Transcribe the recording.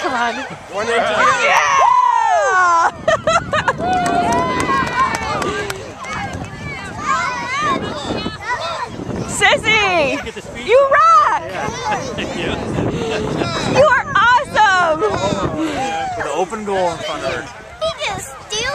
Come on. One more time. Yeah! Sissy! You rock! Yeah. you are awesome! Oh, open goal in front of her. He just steals